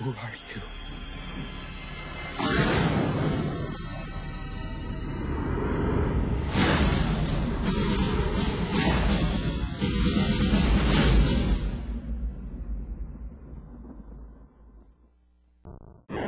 Who are you? you